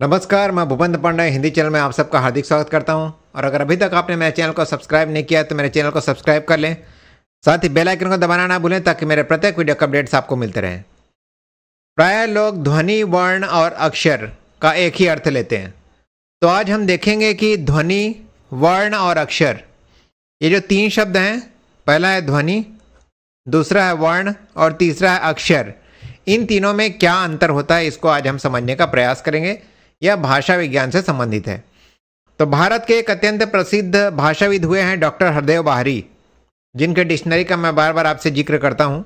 नमस्कार, मैं भूपेंद्र पांडे, हिंदी चैनल में आप सबका हार्दिक स्वागत करता हूँ। और अगर अभी तक आपने मेरे चैनल को सब्सक्राइब नहीं किया तो मेरे चैनल को सब्सक्राइब कर लें। साथ ही बेल आइकन को दबाना ना भूलें, ताकि मेरे प्रत्येक वीडियो का अपडेट्स आपको मिलते रहें। प्राय लोग ध्वनि, वर्ण और अक्षर का एक ही अर्थ लेते हैं। तो आज हम देखेंगे कि ध्वनि, वर्ण और अक्षर, ये जो तीन शब्द हैं, पहला है ध्वनि, दूसरा है वर्ण और तीसरा है अक्षर, इन तीनों में क्या अंतर होता है, इसको आज हम समझने का प्रयास करेंगे। यह भाषा विज्ञान से संबंधित है। तो भारत के एक अत्यंत प्रसिद्ध भाषाविद हुए हैं डॉक्टर हरदेव बाहरी, जिनके डिक्शनरी का मैं बार बार आपसे ज़िक्र करता हूँ।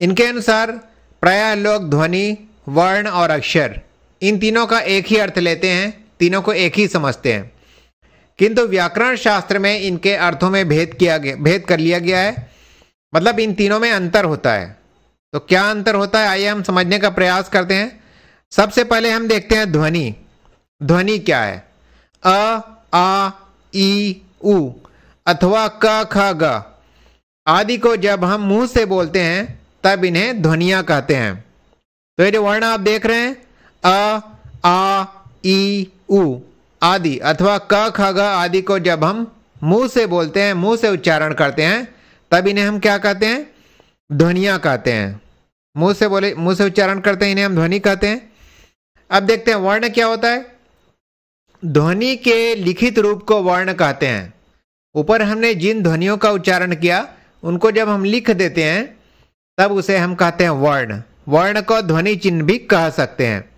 इनके अनुसार प्राय लोग ध्वनि, वर्ण और अक्षर, इन तीनों का एक ही अर्थ लेते हैं, तीनों को एक ही समझते हैं। किंतु व्याकरण शास्त्र में इनके अर्थों में भेद किया गया, भेद कर लिया गया है। मतलब इन तीनों में अंतर होता है। तो क्या अंतर होता है, आइए हम समझने का प्रयास करते हैं। सबसे पहले हम देखते हैं ध्वनि। ध्वनि क्या है? अ, आ, ई, उ, अथवा क, ख, ग। आदि को जब हम मुँह से बोलते हैं, तब इन्हें ध्वनिया कहते हैं। तो ये जो वर्ण आप देख रहे हैं, अ, आ, ई, उ, आदि अथवा क, ख, ग आदि को जब हम मुँह से बोलते हैं, मुँह से उच्चारण करते हैं, तब इन्हें हम क्या कहते हैं? ध्वनिया कहते हैं। मुँह से बोले, मुँह से उच्चारण करते हैं, इन्हें हम ध्वनि कहते हैं। अब देखते हैं, वर्ण क्या होता है? ध्वनि के लिखित रूप को वर्ण कहते हैं। ऊपर हमने जिन ध्वनियों का उच्चारण किया, उनको जब हम लिख देते हैं, तब उसे हम कहते हैं वर्ण। वर्ण को ध्वनि चिन्ह भी कह सकते हैं।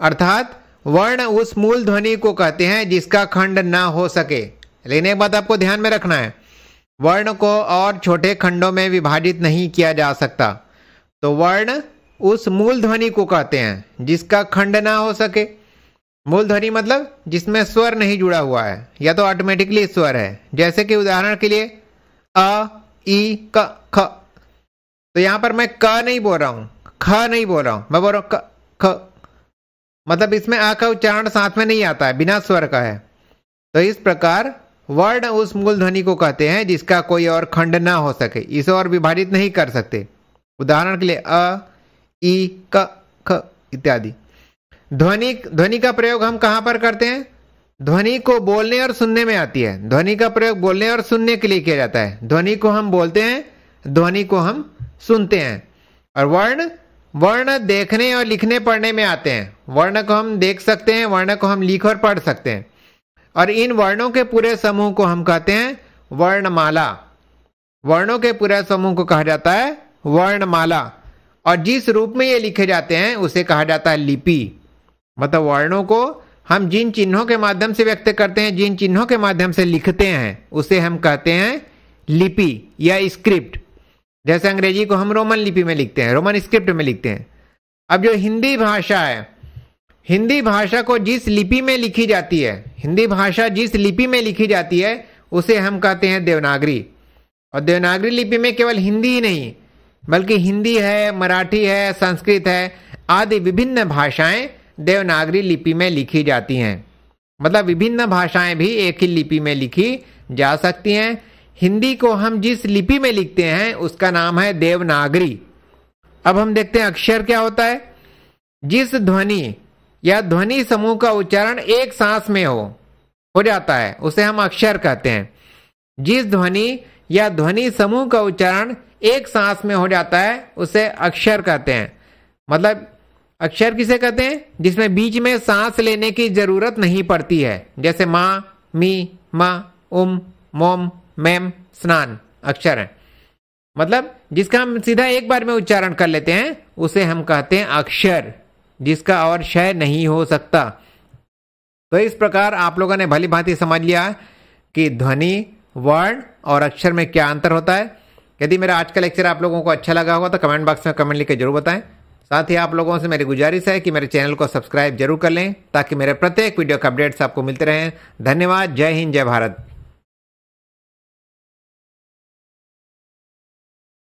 अर्थात, वर्ण उस मूल ध्वनि को कहते हैं जिसका खंड ना हो सके। लेकिन एक बात आपको ध्यान में रखना है, वर्ण को और छोटे खंडों में विभाजित नहीं किया जा सकता। तो वर्ण उस मूल ध्वनि को कहते हैं जिसका खंड ना हो सके। मूल ध्वनि मतलब जिसमें स्वर नहीं जुड़ा हुआ है, या तो ऑटोमेटिकली स्वर है। जैसे कि उदाहरण के लिए, अ ई क, ख। तो यहाँ पर मैं क नहीं बोल रहा हूँ। ख नहीं बोल रहा हूँ। मैं बोल रहा हूँ क, ख। मतलब इसमें आ का उच्चारण साथ में नहीं आता है, बिना स्वर का है। तो इस प्रकार वर्ण उस मूल ध्वनि को कहते हैं जिसका कोई और खंड ना हो सके। इसे और विभाजित नहीं कर सकते। उदाहरण के लिए, अ ई क, ख, इत्यादि। ध्वनि ध्वनि का प्रयोग हम कहाँ पर करते हैं? ध्वनि को बोलने और सुनने में आती है। ध्वनि का प्रयोग बोलने और सुनने के लिए किया जाता है। ध्वनि को हम बोलते हैं, ध्वनि को हम सुनते हैं। और वर्ण वर्ण देखने और लिखने पढ़ने में आते हैं। वर्ण को हम देख सकते हैं, वर्ण को हम लिख और पढ़ सकते हैं। और इन वर्णों के पूरे समूह को हम कहते हैं वर्णमाला। वर्णों के पूरे समूह को कहा जाता है वर्णमाला। और जिस रूप में ये लिखे जाते हैं, उसे कहा जाता है लिपि। मतलब वर्णों को हम जिन चिन्हों के माध्यम से व्यक्त करते हैं, जिन चिन्हों के माध्यम से लिखते हैं, उसे हम कहते हैं लिपि या स्क्रिप्ट। जैसे अंग्रेज़ी को हम रोमन लिपि में लिखते हैं, रोमन स्क्रिप्ट में लिखते हैं। अब जो हिंदी भाषा है, हिंदी भाषा को जिस लिपि में लिखी जाती है, हिंदी भाषा जिस लिपि में लिखी जाती है, उसे हम कहते हैं देवनागरी। और देवनागरी लिपि में केवल हिंदी ही नहीं, बल्कि हिंदी है, मराठी है, संस्कृत है, आदि विभिन्न भाषाएँ देवनागरी लिपि में लिखी जाती हैं। मतलब विभिन्न भाषाएँ भी एक ही लिपि में लिखी जा सकती हैं। हिंदी को हम जिस लिपि में लिखते हैं, उसका नाम है देवनागरी। अब हम देखते हैं अक्षर क्या होता है। जिस ध्वनि या ध्वनि समूह का उच्चारण एक सांस में हो हो जाता है, उसे हम अक्षर कहते हैं। जिस ध्वनि या ध्वनि समूह का उच्चारण एक सांस में हो जाता है, उसे अक्षर कहते हैं। मतलब अक्षर किसे कहते हैं? जिसमें बीच में सांस लेने की ज़रूरत नहीं पड़ती है। जैसे माँ, मी, मा, उम, मोम, मैम, स्नान अक्षर है। मतलब जिसका हम सीधा एक बार में उच्चारण कर लेते हैं, उसे हम कहते हैं अक्षर, जिसका और क्षय नहीं हो सकता। तो इस प्रकार आप लोगों ने भली भांति समझ लिया कि ध्वनि, वर्ण और अक्षर में क्या अंतर होता है। यदि मेरा आज का लेक्चर आप लोगों को अच्छा लगा होगा तो कमेंट बॉक्स में कमेंट लिख के ज़रूर बताएँ। साथ ही आप लोगों से मेरी गुजारिश है कि मेरे चैनल को सब्सक्राइब ज़रूर कर लें ताकि मेरे प्रत्येक वीडियो के अपडेट्स आपको मिलते रहें। धन्यवाद। जय हिंद, जय भारत।